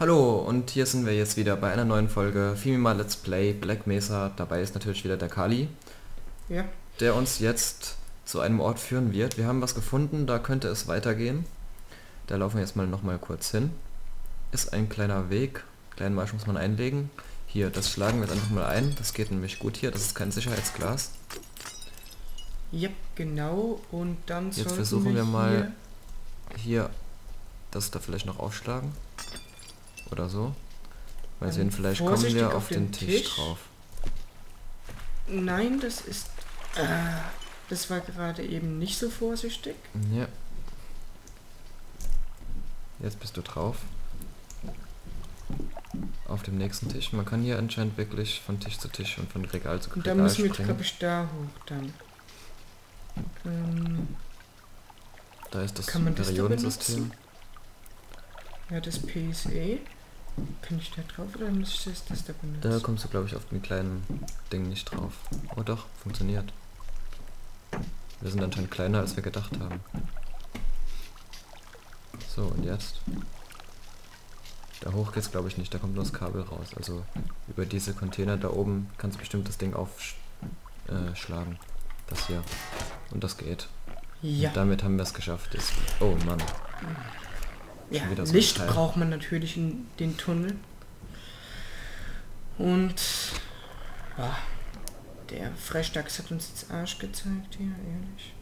Hallo und hier sind wir jetzt wieder bei einer neuen Folge Femima Let's Play Black Mesa. Dabei ist natürlich wieder der Kali, Ja, der uns jetzt zu einem Ort führen wird. Wir haben was gefunden, da könnte es weitergehen. Da laufen wir jetzt mal noch mal kurz hin. Ist ein kleiner Weg, kleinen Marsch muss man einlegen. Hier, das schlagen wir jetzt einfach mal ein. Das geht nämlich gut hier, das ist kein Sicherheitsglas. ja, genau. Und dann Jetzt versuchen wir mal- hier- Hier, das da vielleicht noch aufschlagen. Oder so. Mal sehen, vielleicht kommen wir auf auf den den Tisch Tisch. drauf. Nein, das ist... Äh, das war gerade eben nicht so vorsichtig. Ja. Jetzt bist du drauf. Auf dem nächsten Tisch. Man kann hier anscheinend wirklich von Tisch zu Tisch und von Regal zu Und da Regal müssen wir, glaube ich, da hoch dann. Ähm, Da ist das da Periodensystem. benutzen? ja, das PSE. Kann ich da drauf oder muss ich das, das da benutzen? Da kommst du, glaube ich, auf den kleinen Ding nicht drauf. Oh doch, funktioniert. Wir sind anscheinend kleiner, als wir gedacht haben. So, und jetzt? Da hoch geht's, glaube ich, nicht. Da kommt nur das Kabel raus. Also über diese Container da oben kannst du bestimmt das Ding aufschlagen. Äh, das hier. Und das geht. ja, Und damit haben wir es geschafft. Jetzt. Oh Mann. Ja so Licht braucht man natürlich in den Tunnel. Und... Ja, der Frechdachs hat uns jetzt Arsch gezeigt hier, ehrlich.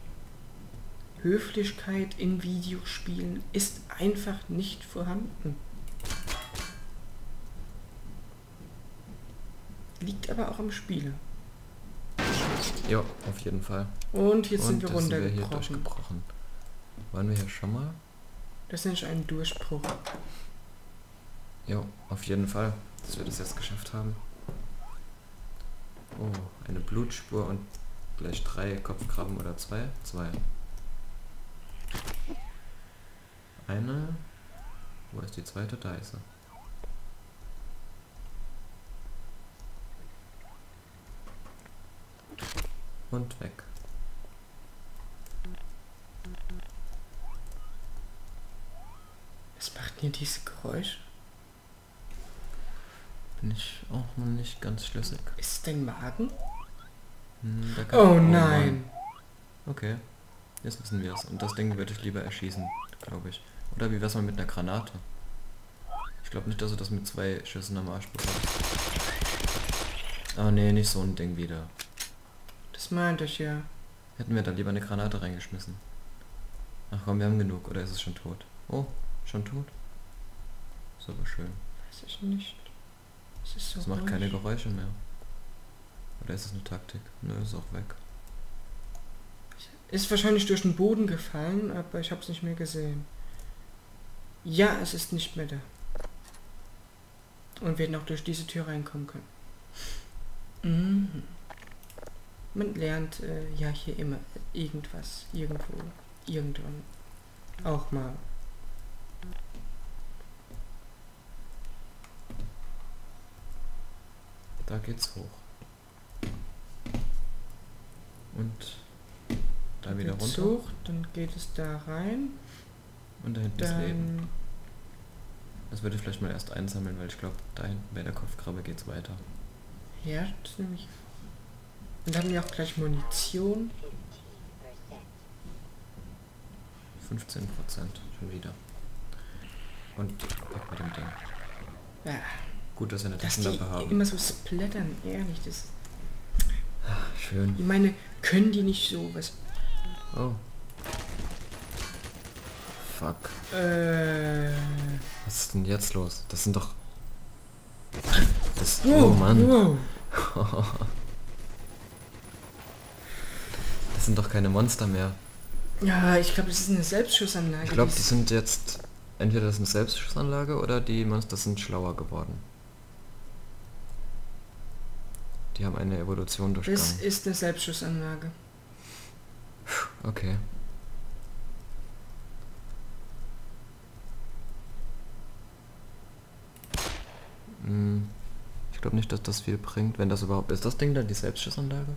Höflichkeit in Videospielen ist einfach nicht vorhanden. Liegt aber auch am Spieler. Ja, auf jeden Fall. Und jetzt Und sind wir jetzt sind wir hier runtergebrochen. durchgebrochen. Waren wir hier schon mal? Das ist ein Durchbruch. Ja, auf jeden Fall, dass wir das jetzt geschafft haben. Oh, eine Blutspur und gleich drei Kopfkrabben oder zwei? Zwei. Eine. Wo ist die zweite? Da ist sie. Und weg. Was macht denn hier diese Geräusche? Bin ich auch noch nicht ganz schlüssig. Ist es dein Magen? Hm, Oh nein. Okay, jetzt wissen wir es. Und das Ding würde ich lieber erschießen, glaube ich. Oder wie wär's mal mit einer Granate? Ich glaube nicht, dass du das mit zwei Schüssen am Arsch bekommst. Ah nee, nicht so ein Ding wieder. Das meinte ich ja. Hätten wir da lieber eine Granate reingeschmissen. Ach komm, wir haben genug. Oder ist es schon tot? Oh, schon tot? Ist aber schön. Weiß ich nicht. Es ist so Das macht ruhig. keine Geräusche mehr. Oder ist es eine Taktik? Nö, ist auch weg. Ist wahrscheinlich durch den Boden gefallen, aber ich habe es nicht mehr gesehen. Ja, es ist nicht mehr da. Und werden auch durch diese Tür reinkommen können. Mhm. Man lernt äh, ja hier immer irgendwas, irgendwo, irgendwann. Auch mal. Da geht's hoch. Und da wieder Geht's runter. hoch, dann geht es da rein. Und da hinten ist Leben. Das würde ich vielleicht mal erst einsammeln, weil ich glaube, da hinten bei der Kopfkrabbe geht's weiter. Ja, das nehme ich. Und dann haben wir auch gleich Munition. 15 Prozent schon wieder. Und weg mit dem Ding. Ja, Gut, dass wir eine Taschenlampe haben. immer so splattern, ehrlich. Das, Schön. ich meine, können die nicht so was... Oh. Fuck. Äh, Was ist denn jetzt los? Das sind doch... Das, wow, oh Mann. wow. Das sind doch keine Monster mehr. Ja, ich glaube, das ist eine Selbstschussanlage. Ich glaube, die sind jetzt... Entweder das ist eine Selbstschussanlage oder die Monster sind schlauer geworden. Die haben eine Evolution Das durchgangen. ist eine Selbstschussanlage. Okay. Hm, Ich glaube nicht, dass das viel bringt, wenn das überhaupt... Ist das Ding da die Selbstschussanlage?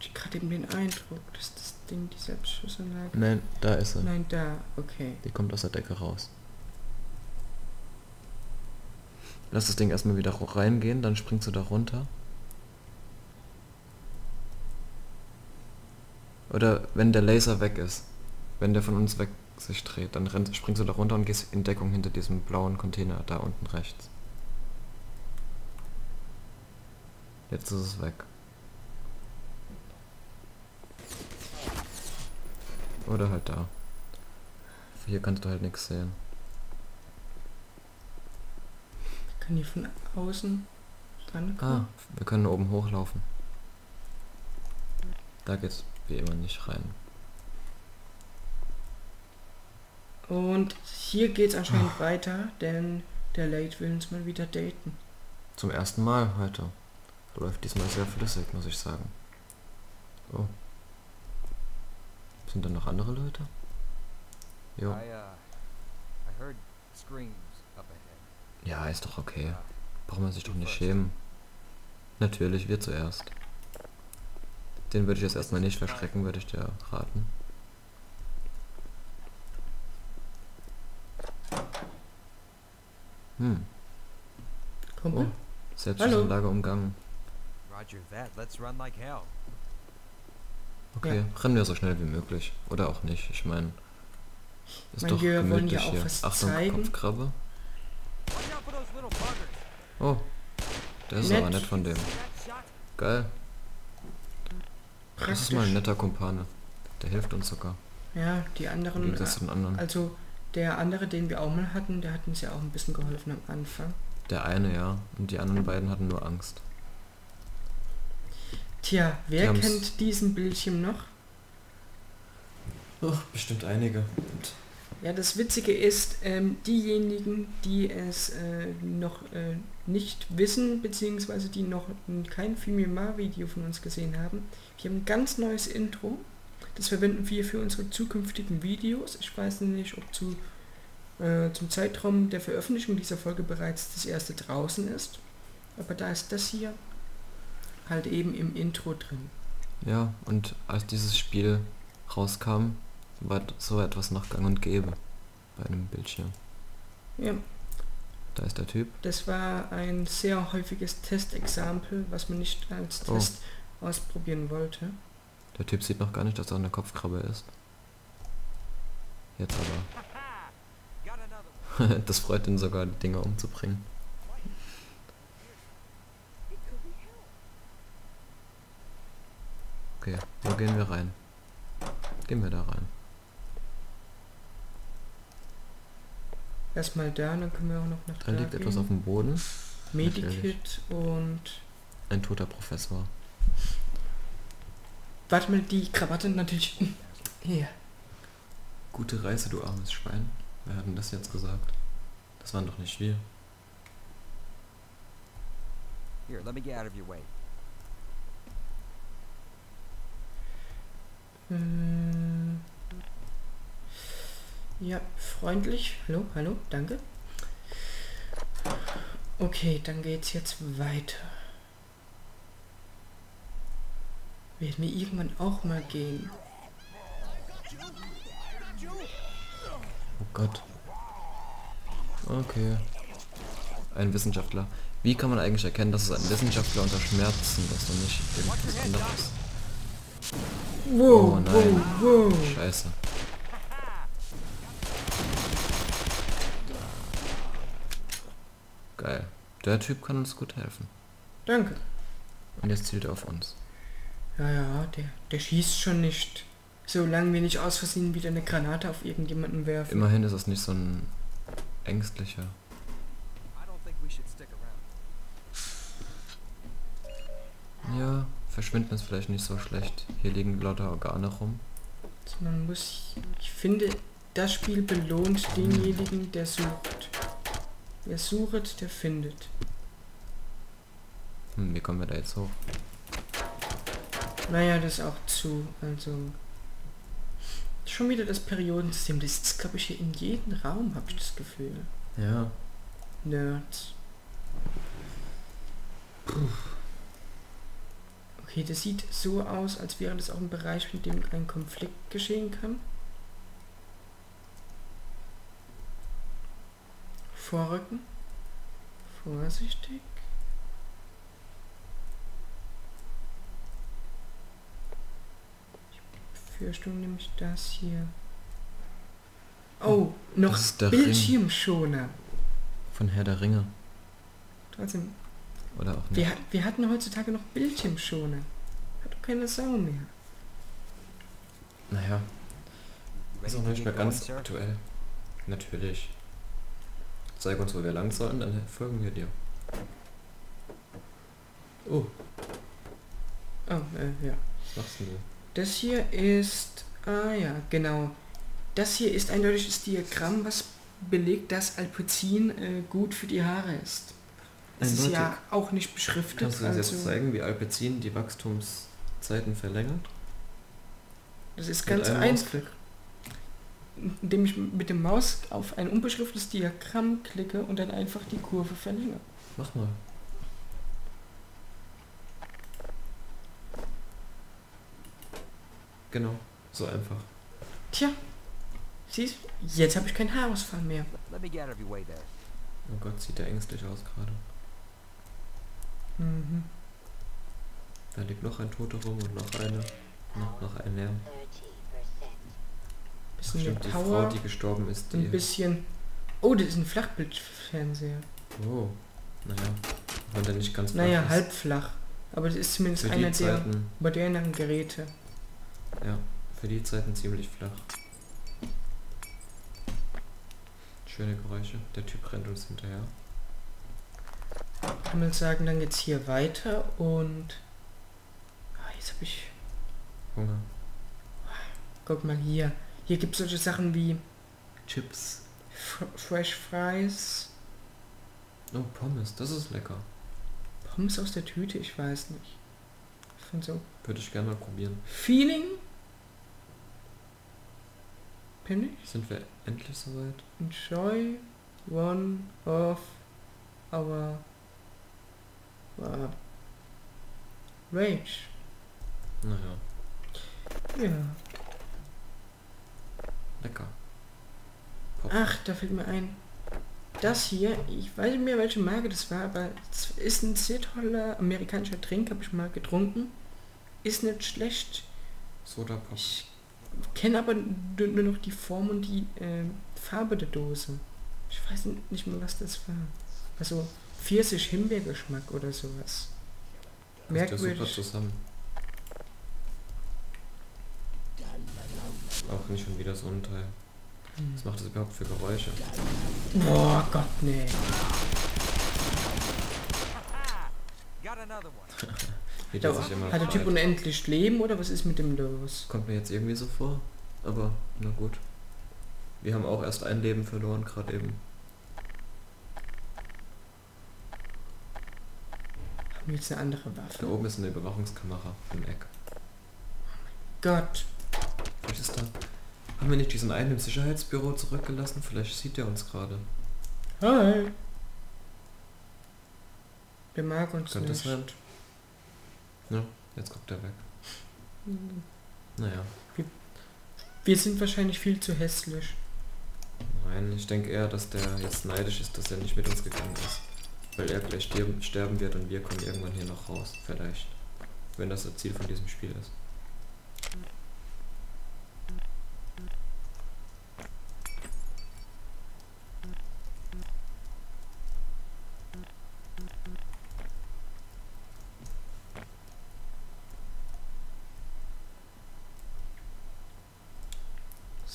Ich gerade eben den Eindruck, dass das Ding die Selbstschussanlage... Nein, da ist sie. Nein, da, okay. Die kommt aus der Decke raus. Lass das Ding erstmal wieder reingehen, dann springst du da runter. Oder wenn der Laser weg ist, wenn der von uns weg sich dreht, dann renn, springst du da runter und gehst in Deckung hinter diesem blauen Container da unten rechts. Jetzt ist es weg. Oder halt da. Hier kannst du halt nichts sehen. Kann die von außen rankommen? Ah, wir können oben hochlaufen. Da geht's wie immer nicht rein. Und hier geht's anscheinend weiter, denn der Late will uns mal wieder daten. Zum ersten Mal heute. Läuft diesmal sehr flüssig, muss ich sagen. Oh. Sind da noch andere Leute? Jo. I, uh, I heard screams up ahead. Ja, ist doch okay. Braucht man sich doch nicht schämen. Natürlich, wir zuerst. Den würde ich jetzt erstmal nicht verschrecken, würde ich dir raten. Hm. Kumpel? Oh, Selbstschussanlage umgangen. Roger that. Let's run like hell. Okay, Ja. rennen wir so schnell wie möglich. Oder auch nicht. Ich meine, ist Mein doch ja gemütlich auch hier. was Achtung, zeigen. Kopfkrabbe. Oh, der ist Nett. aber nett von dem. See Geil. Das ist mal ein Praktisch. netter Kumpane. Der hilft uns sogar. Ja, die anderen, den anderen. also der andere, den wir auch mal hatten, der hat uns ja auch ein bisschen geholfen am Anfang. Der eine, ja. Und die anderen beiden hatten nur Angst. Tja, wer haben's- kennt diesen Bildschirm noch? Oh, bestimmt einige. Ja, das Witzige ist, ähm, diejenigen, die es äh, noch äh, nicht wissen, beziehungsweise die noch kein Filmimar-Video von uns gesehen haben, wir haben ein ganz neues Intro. Das verwenden wir für unsere zukünftigen Videos. Ich weiß nicht, ob zu, äh, zum Zeitraum der Veröffentlichung dieser Folge bereits das erste draußen ist. Aber da ist das hier halt eben im Intro drin. Ja, und als dieses Spiel rauskam, war so etwas noch gang und gäbe. Bei einem Bildschirm. Ja, Da ist der Typ. Das war ein sehr häufiges Testexample, was man nicht als Oh. Test ausprobieren wollte. Der Typ sieht noch gar nicht, dass er eine Kopfkrabbe ist. Jetzt aber. Das freut ihn sogar, die Dinger umzubringen. Okay, wo gehen wir rein? Gehen wir da rein. Erstmal da, dann können wir auch noch nach Da liegt etwas auf dem Boden. Medikit und... Ein toter Professor. Warte mal, die Krawatte natürlich... Hier. Gute Reise, du armes Schwein. Wer hat denn das jetzt gesagt? Das waren doch nicht wir. Here, let me get out of your way. Äh, ja, freundlich. Hallo, hallo, danke. Okay, dann geht's jetzt weiter. Werden wir irgendwann auch mal gehen. Oh Gott. Okay. Ein Wissenschaftler. Wie kann man eigentlich erkennen, dass es ein Wissenschaftler unter Schmerzen ist und nicht irgendwas anderes? Wow, Oh nein. wow, wow. Scheiße. Geil. Der Typ kann uns gut helfen. Danke. Und jetzt zielt er auf uns. Ja, ja, der, der schießt schon nicht. Solange wir nicht aus Versehen wieder eine Granate auf irgendjemanden werfen. Immerhin ist es nicht so ein ängstlicher. Ja, verschwinden ist vielleicht nicht so schlecht. Hier liegen lauter Organe rum. Also Man muss, ich finde, das Spiel belohnt denjenigen, der sucht. Wer sucht, der findet. Hm, wie kommen wir da jetzt hoch? Naja, das auch zu. Also. Schon wieder das Periodensystem. Das ist, glaube ich, hier in jedem Raum, habe ich das Gefühl. Ja. Nerds. Okay, das sieht so aus, als wäre das auch ein Bereich, in dem ein Konflikt geschehen kann. Vorrücken. Vorsichtig. Ich fürchte nämlich das hier. Oh, noch das ist der Ring. Bildschirmschoner. Von Herr der Ringe. Trotzdem, Oder auch nicht. wir, wir hatten heutzutage noch Bildschirmschoner. Hat doch keine Sau mehr. Naja, ist auch nicht mehr ganz aktuell. Natürlich. Zeig uns, wo wir lang sollen, dann folgen wir dir. Oh, Oh, äh, ja. was machst denn du? Das hier ist... Ah ja, genau. Das hier ist ein deutliches Diagramm, was belegt, dass Alpezin äh, gut für die Haare ist. Es ist ja auch nicht beschriftet. Kannst du uns also jetzt zeigen, wie Alpecin die Wachstumszeiten verlängert? Das ist Mit ganz einfach. Indem ich mit dem Maus auf ein unbeschriftetes Diagramm klicke und dann einfach die Kurve verlängere. Mach mal. Genau, so einfach. Tja, siehst jetzt habe ich keinen Haarausfall mehr. Oh Gott, sieht der ängstlich aus gerade. Mhm. Da liegt noch ein Toter rum und noch eine. Noch, noch ein Lärm. Bisschen mehr Stimmt, die Power, Frau, die gestorben ist, die... ein bisschen... Oh, das ist ein Flachbildfernseher. Oh, naja. Wenn der nicht ganz flach Naja, halb flach. Aber das ist zumindest Für die einer der Zeiten, moderneren Geräte. ja, für die Zeiten ziemlich flach. Schöne Geräusche. Der Typ rennt uns hinterher. Kann man sagen, dann geht's hier weiter und... Ah, jetzt habe ich... Hunger. Guck mal hier. Hier gibt es solche Sachen wie Chips. F Fresh Fries, Oh, Pommes, das ist lecker. Pommes aus der Tüte, ich weiß nicht. Von so Würde ich gerne mal probieren. Feeling. Bin ich? Sind wir endlich soweit? Enjoy one of our uh, Rage. Naja, Ja. Lecker. Pop. Ach, da fällt mir ein. Das hier, ich weiß nicht mehr, welche Marke das war, aber es ist ein sehr toller amerikanischer Trink, habe ich mal getrunken. Ist nicht schlecht. Soda Pop. Ich kenne aber nur noch die Form und die ähm, Farbe der Dose. Ich weiß nicht mehr, was das war. Also Pfirsich-Himbeergeschmack oder sowas. Passt ja super Merkwürdig. zusammen. Auch nicht schon wieder so ein Teil. Hm. Was macht das überhaupt für Geräusche? Boah, Gott, nee. Da, sich immer hat der Typ unendlich Leben oder was ist mit dem los? Kommt mir jetzt irgendwie so vor. Aber, na gut. Wir haben auch erst ein Leben verloren, gerade eben. Haben wir jetzt eine andere Da Waffe? oben ist eine Überwachungskamera im Eck. Gott. Vielleicht ist da... Haben wir nicht diesen einen im Sicherheitsbüro zurückgelassen? Vielleicht sieht er uns gerade. Hi. Der mag uns es nicht. sein. Ja, jetzt guckt er weg. Hm. Naja. Wir sind wahrscheinlich viel zu hässlich. Nein, ich denke eher, dass der jetzt neidisch ist, dass er nicht mit uns gegangen ist. Weil er gleich sterben, sterben wird und wir kommen irgendwann hier noch raus. Vielleicht. Wenn das das Ziel von diesem Spiel ist.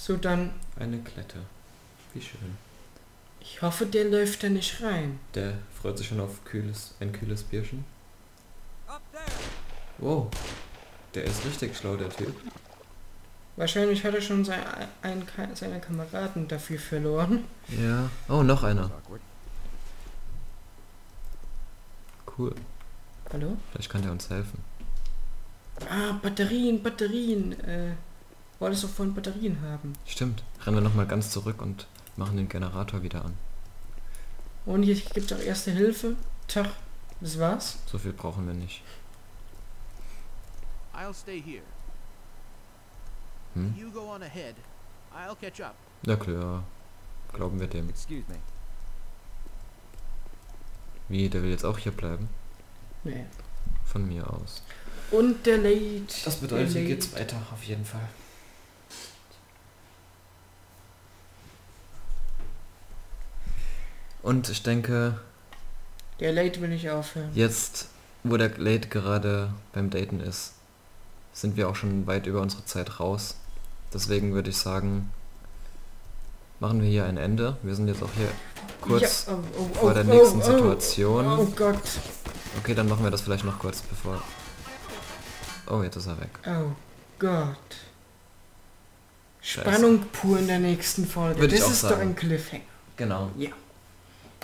So, dann, Eine Klette. Wie schön. ich hoffe, der läuft da nicht rein. Der freut sich schon auf kühles, ein kühles Bierchen. Wow. Der ist richtig schlau, der Typ. Wahrscheinlich hat er schon sein, einen seiner Kameraden dafür verloren. Ja. Oh, noch einer. Cool. Hallo? Vielleicht kann der uns helfen. Ah, Batterien, Batterien. Äh, wolltest doch vorhin Batterien haben. Stimmt. Rennen wir nochmal ganz zurück und machen den Generator wieder an. Und hier gibt es auch Erste Hilfe. Tag, das war's. So viel brauchen wir nicht. I'll stay here. Hm? You go on ahead. I'll catch up. Ja klar. Glauben wir dem. Excuse me. Wie, der will jetzt auch hier bleiben? Nee. Von mir aus. Und der Late. Das bedeutet, der hier geht's weiter, auf jeden Fall. Und ich denke, Der Late will nicht aufhören. jetzt, wo der Late gerade beim Daten ist, sind wir auch schon weit über unsere Zeit raus. Deswegen würde ich sagen, machen wir hier ein Ende. Wir sind jetzt auch hier kurz Ja, oh, oh, vor oh, der oh, nächsten oh, Situation. Oh Gott. Okay, dann machen wir das vielleicht noch kurz bevor... Oh, jetzt ist er weg. Oh Gott. Scheiße. Spannung pur in der nächsten Folge. Würde das ist doch ein Cliffhanger. Genau. Ja.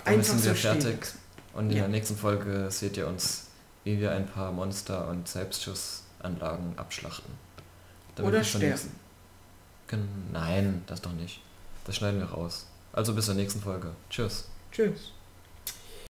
Damit sind so wir stehen fertig. lassen. Und in Ja. der nächsten Folge seht ihr uns, wie wir ein paar Monster und Selbstschussanlagen abschlachten. Oder wir zur sterben. Nein, das doch nicht. Das schneiden wir raus. Also bis zur nächsten Folge. Tschüss. Tschüss.